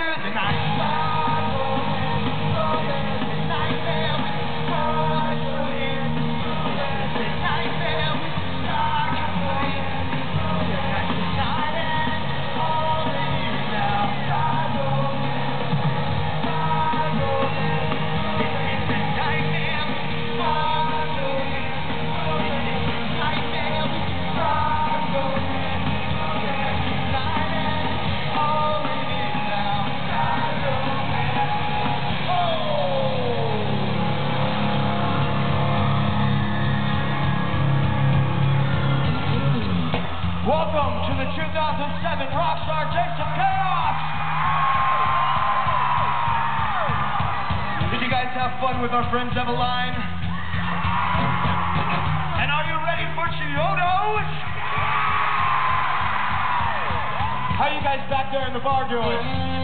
through night. Welcome to the 2007 Rockstar of Chaos! Did you guys have fun with our friends Evaline? And are you ready for Chiodos? How you guys back there in the bar doing?